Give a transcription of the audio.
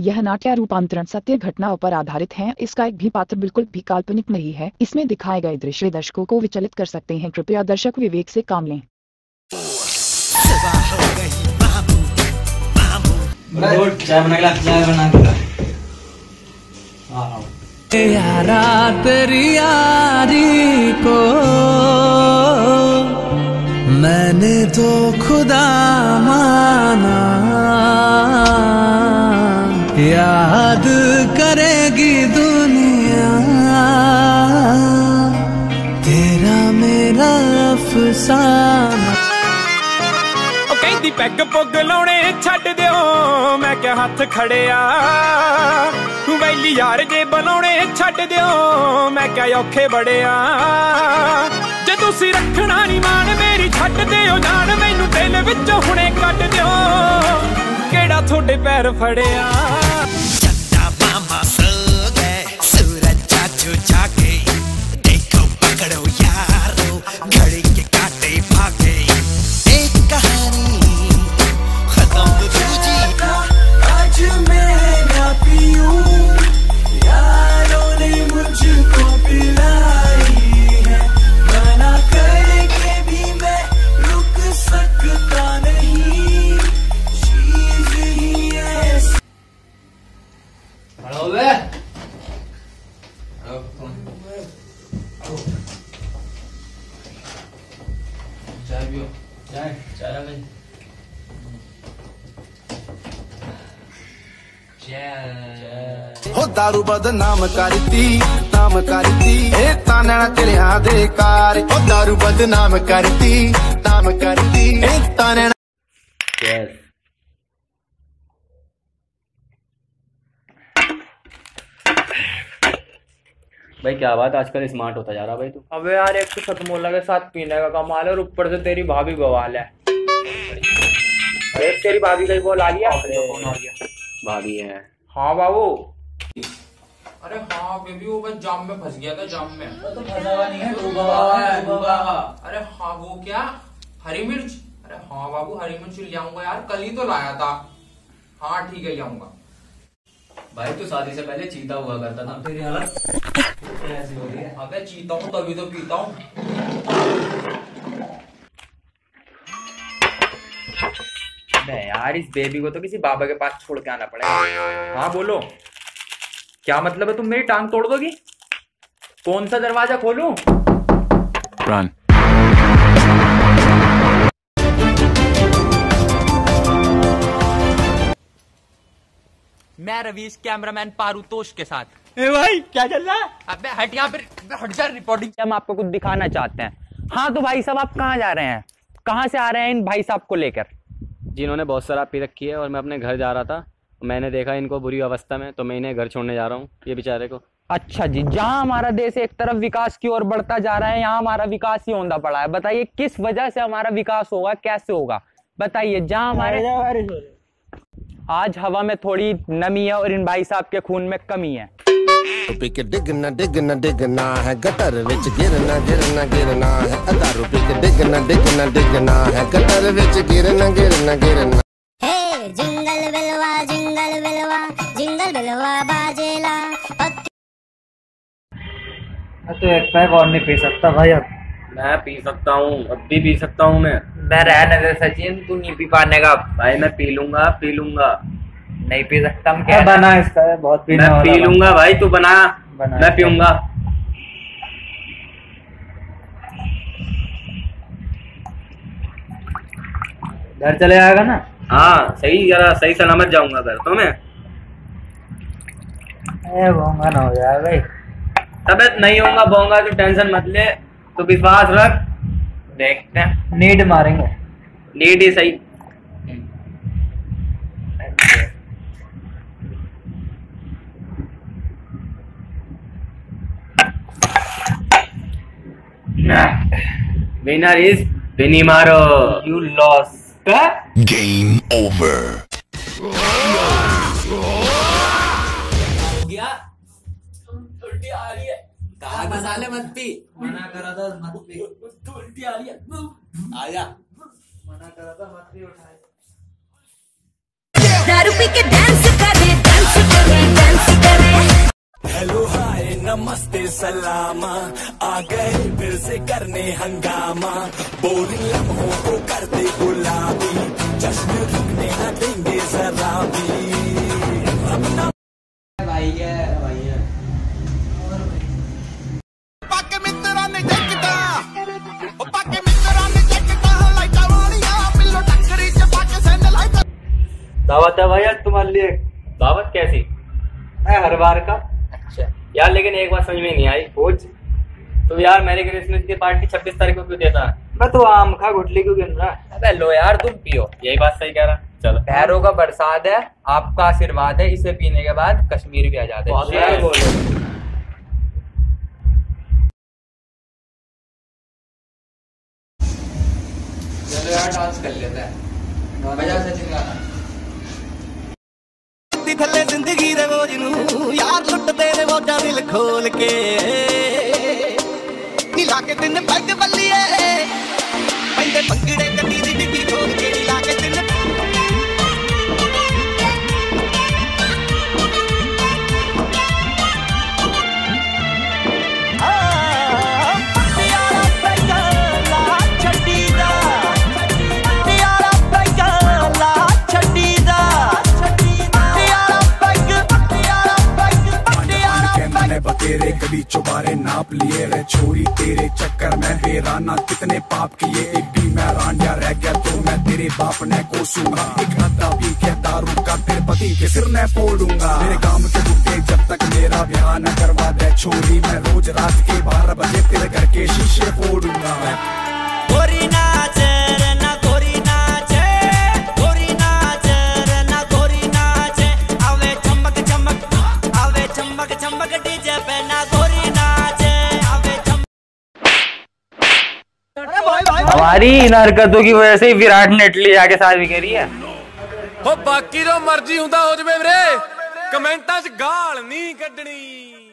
यह नाट्य रूपांतरण सत्य घटनाओं पर आधारित है? इसका एक भी पात्र बिल्कुल भी काल्पनिक नहीं है। इसमें दिखाए गए दृश्य दर्शकों को विचलित कर सकते हैं। कृपया दर्शक विवेक से काम लें। को मैंने तो खुदा माना याद करेगी दुनिया तेरा मेरा अफसाना ਉਹ ਕਹਿੰਦੀ ਪੈਗ ਪੁੱਗ ਲਾਉਣੇ ਛੱਡ ਦਿਓ ਮੈਂ ਕਿਹਾ ਹੱਥ ਖੜਿਆ ਵੈਲੀ ਯਾਰ ਜੇ ਬਲਾਉਣੇ ਛੱਡ ਦਿਓ ਮੈਂ ਕਿਹਾ ਔਖੇ ਬੜਿਆ ਜੇ ਤੁਸੀਂ ਰੱਖਣਾ ਨਹੀਂ ਮਾਣ ਮੇਰੀ ਛੱਡ ਦਿਓ ਜਾਣ ਮੈਨੂੰ ਦਿਲ ਵਿੱਚੋਂ ਹੁਣੇ ਪੈਰ ਫੜਿਆ हो। दारू बदनाम करती नाम करती। ए तानणा तेरे हाँ दे कार। हो दारू बदनाम करती नाम करती। ए तानणा. भाई क्या बात आजकल स्मार्ट होता जा रहा भाई तू। अबे यार एक तो सतमोला के साथ पीने का कमाल है और ऊपर से तेरी भाभी बवाल है। अरे तेरी भाभी का बोल आ गया। कौन आ गया। भाभी है। हाँ बाबू। अरे हाँ बेबी वो बस जाम में फंस गया था जाम में। तो फंसा हुआ नहीं है डूबा हुआ है डूबा अरे हाँ वो क्या? हरी मिर्च? अरे हाँ बाबू हरी मिर्च ले आऊँगा यार कल ही तो लाया था। हाँ ठीक है ले आऊँगा। भाई तू शादी से पहले चीता हुआ करता था। तेरी हालत कैसी हो रही है। अबे चीता हूँ तभी तो पीता हूँ। यार इस बेबी को तो किसी बाबा के पास छोड़ के आना पड़ेगा। हाँ बोलो। क्या मतलब है तुम मेरी टांग तोड़ दोगी? कौन सा दरवाज़ा खोलूं? मैं रवीश कैमरामैन पारुतोष के साथ। ए भाई क्या चल रहा है? अबे हट यहाँ पे अबे हट जा रिपोर्टिंग हम आपको कुछ दिखाना चाहते हैं। हाँ तो भाई साहब आप कहाँ जा रहे हैं? कहाँ से आ रहे हैं इन भाई साहब को लेकर? जिन्होंने बहुत शराब पी रखी है और मैं अपने घर जा रहा था। मैंने देखा इनको बुरी अवस्था में तो मैं इन्हें घर छोड़ने जा रहा हूँ ये बेचारे को। अच्छा जी जहाँ हमारा देश एक तरफ़ विकास की ओर बढ़ता जा रहा है यहाँ हमारा विकास ही होंदा पड़ा है। बताइए किस वजह से हमारा विकास होगा कैसे होगा? बताइए जहाँ हमारे आज हवा में थोड़ी नमी है और इन भाई साहब के खून में कमी है। डिगना डिगना डिगना है गटर विच गिरना गिरना गिरना है। अदा रुपए के डिगना डिगना डिगना है गटर विच गिरना गिरना गिरना। तो एक पैग और नहीं पी सकता भाई अब। मैं पी सकता हूँ अब भी पी सकता हूँ मैं। मैं रहने दे सचिन तू नहीं पी पाने का। भाई मैं पी लूँगा पी लूँगा। नहीं पी सकता हम क्या बना इसका है, बहुत पीने मैं पी लूँगा भाई तू बना। बना। मैं पीऊँगा। घर चले आएगा ना? हाँ सही जरा सही सलामत जाऊँगा घर तो मैं। ए भोंगा ना हो जाए भाई। तबियत नहीं होगा बोंगा तो टेंशन मत ले तो विश्वास रख। देखते हैं नीड मारेंगे नीड ही सही विनर इज विनी मारो यू लॉस Game over. कहा मसाले मत पी मना करा था मत पी तो उल्टी आ रही है। आया। मना करा था मत पी उठाए। दारू पी के डांस करे डांस करे डांस करे। हेलो हाय नमस्ते सलामा। आ गए फिर से करने हंगामा। बोरिंग लम्हों को करते गुलाबी। चश्मे रुकने न देंगे जरा भी। है भाई आज तुम्हारे लिए। दावत कैसी? है हर बार का। अच्छा। यार लेकिन एक बात समझ में नहीं आई। पूछ तो यार मैरी क्रिसमस की पार्टी छब्बीस तारीख को क्यों देता है मैं तो आम खा गुटली क्यों गिन रहा। है अबे लो यार तुम पियो। यही बात सही कह रहा। चलो। पैरों का बरसात है आपका आशीर्वाद है इसे पीने के बाद कश्मीर भी आ जाते है। डांस कर लेते हैं। बजा सचिन गाना ਜ਼ਿੰਦਗੀ ਦੇ ਬੋਝ ਨੂੰ ਯਾਰ ਲੁੱਟਦੇ ਨੇ ਮੋਢਾ ਦਿਲ ਖੋਲ ਕੇ ਨੀ ਲਾ ਕੇ ਤਿੰਨ छोरी तेरे चक्कर में बेराना कितने पाप किए, एक भी मैं रांझा रह गया तो मैं तेरे बाप ने कोसूँगा। एक हद्दा पी के दारू का तेरे पति के सिर ने फोड़ूँगा मेरे काम के बुट्टे जब तक मेरा ब्याह न करवा दे छोरी, मैं रोज रात के बारह बजे तेरे घर के शीशे फोड़ूँगा मैं हमारी इन हरकतों की वजह से ही विराट ने इटली जाके शादी करी है ਹੋ ਬਾਕੀ ਜੋ ਮਰਜ਼ੀ ਹੁੰਦਾ ਹੋ ਜਵੇ ਵੀਰੇ ਕਮੈਂਟਾਂ 'ਚ ਗਾਲ ਨਹੀਂ ਕੱਢਣੀ